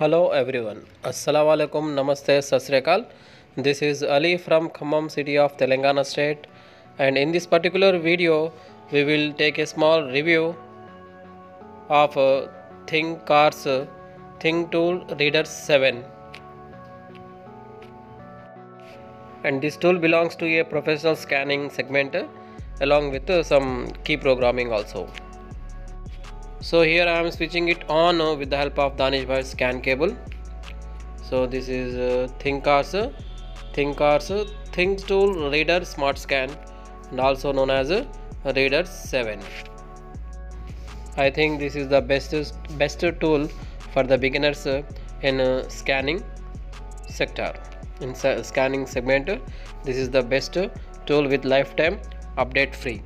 Hello everyone. Assalamu alaikum. Namaste. Sasrikal. This is Ali from Khammam city of Telangana state and in this particular video we will take a small review of uh, Think Cars uh, Think Tool Reader 7 and this tool belongs to a professional scanning segment uh, along with uh, some key programming also. So here I am switching it on with the help of Danish by scan cable. So this is uh, ThinkCars, uh, ThinkCars uh, Think Tool Reader Smart Scan and also known as uh, Reader 7. I think this is the best best tool for the beginners uh, in uh, scanning sector. In scanning segment, this is the best tool with lifetime update free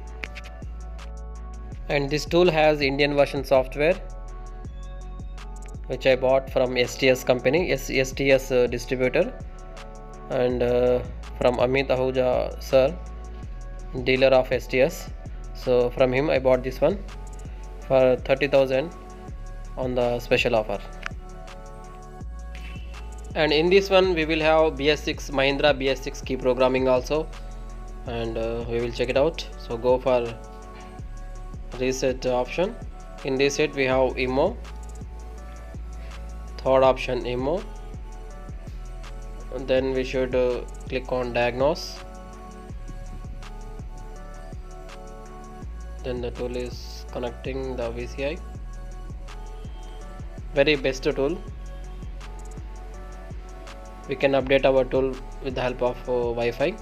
and this tool has Indian version software which I bought from STS company STS uh, distributor. And uh, from Amit Ahuja sir dealer of STS so from him I bought this one for 30000 on the special offer. And in this one we will have BS6 Mahindra BS6 key programming also. And uh, we will check it out. So go for reset option. In reset we have immo. Third option immo. And then we should uh, click on diagnose. Then the tool is connecting the VCI very best tool. We can update our tool with the help of uh, Wi-Fi.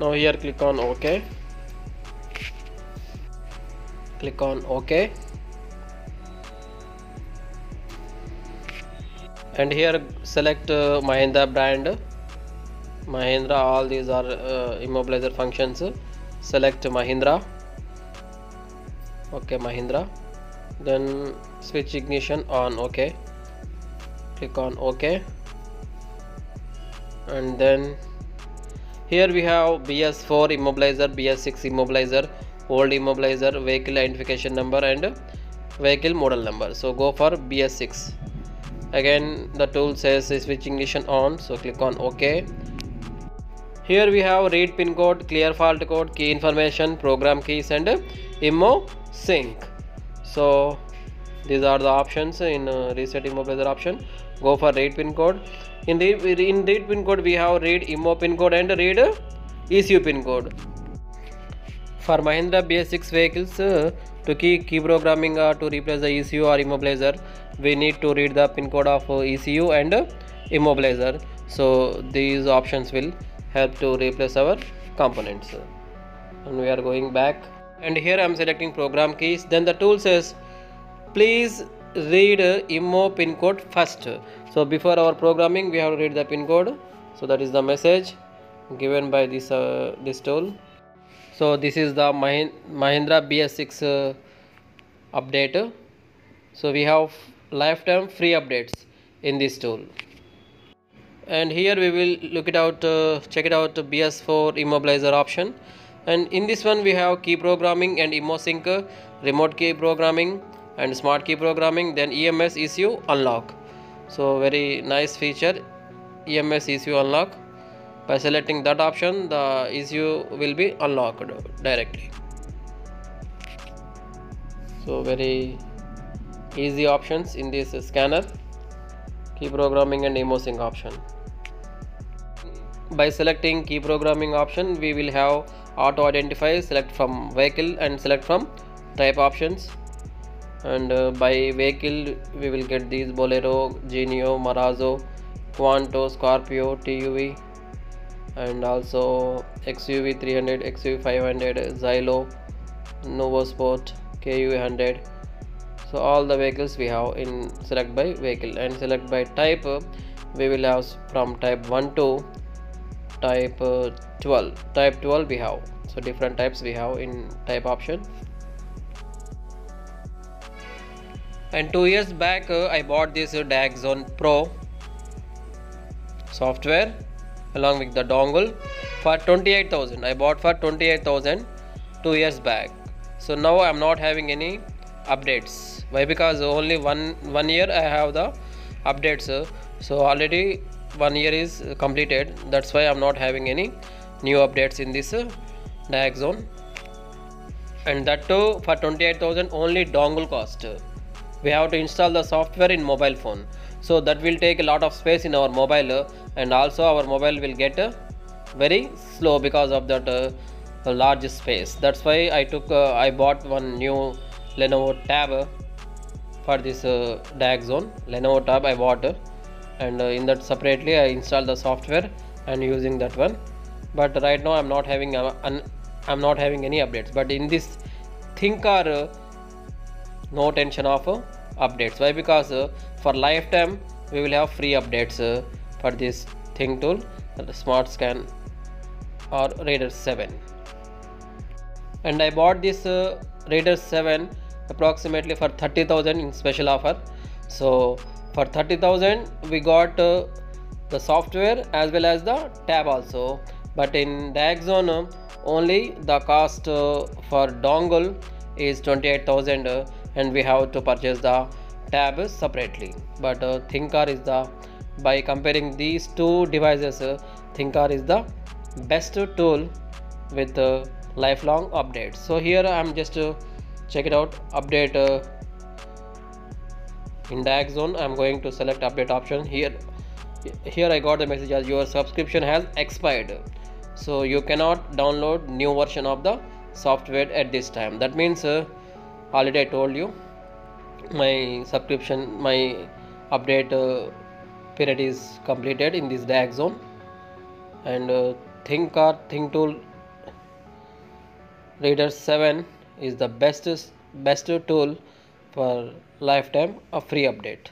Now here click on OK click on ok. And here select uh, Mahindra brand. Mahindra all these are uh, immobilizer functions. Select Mahindra. Okay Mahindra. Then switch ignition on ok. Click on ok. And then here we have BS4 immobilizer BS6 immobilizer old immobilizer vehicle identification number and vehicle model number. So go for bs6 again the tool says switch ignition on so click on ok. Here we have read pin code clear fault code key information program keys and immo sync. So these are the options in uh, reset immobilizer option. Go for read pin code. In the in read pin code we have read immo pin code and read ecu pin code for Mahindra BS6 vehicles uh, to key key programming uh, to replace the ECU or immobilizer we need to read the pin code of uh, ECU and uh, immobilizer. So these options will help to replace our components. And we are going back. And here I am selecting program keys. Then the tool says please read uh, immo pin code first. So before our programming we have to read the pin code. So that is the message given by this uh, this tool so this is the Mahindra BS6 uh, update. So we have lifetime free updates in this tool. And here we will look it out uh, check it out BS4 immobilizer option. And in this one we have key programming and ImmoSync uh, remote key programming and smart key programming then EMS ECU unlock. So very nice feature EMS ECU unlock by selecting that option the issue will be unlocked directly. So very easy options in this scanner. Key programming and ImmoSync option. By selecting key programming option we will have auto identify select from vehicle and select from type options. And uh, by vehicle we will get these bolero genio marazzo quanto scorpio tuv and also XUV 300, XUV 500, Xylo, Nuvo Sport, KUV 100. So all the vehicles we have in select by vehicle and select by type we will have from type 1 to type 12. Type 12 we have. So different types we have in type option. And two years back uh, I bought this uh, Pro software along with the dongle for 28000 i bought for 28000 two years back. So now i'm not having any updates. Why? Because only one one year i have the updates so already one year is completed. That's why i'm not having any new updates in this uh, zone. And that too for 28000 only dongle cost we have to install the software in mobile phone. So that will take a lot of space in our mobile and also our mobile will get uh, very slow because of that uh, large space. That's why i took uh, i bought one new lenovo tab for this uh, Diag zone. Lenovo tab i bought and in that separately i installed the software and using that one. But right now i'm not having an, i'm not having any updates. But in this ThinkCar uh, no tension of uh, updates. Why? Because uh, for lifetime we will have free updates uh, for this Think Tool the smart scan or Reader 7 and I bought this uh, Reader 7 approximately for 30,000 in special offer. So for 30,000 we got uh, the software as well as the tab also. But in Diagzone uh, only the cost uh, for dongle is 28,000 uh, and we have to purchase the tab separately. But uh, ThinkCar is the by comparing these two devices uh, ThinkCar is the best tool with uh, lifelong updates. So here I'm just uh, check it out update uh, in Diag zone I'm going to select update option here. Here I got the message as your subscription has expired. So you cannot download new version of the software at this time. That means uh, already I told you my subscription my update uh, period is completed in this Diag zone. And uh, ThinkCar ThinkTool Reader 7 is the best best tool for lifetime of free update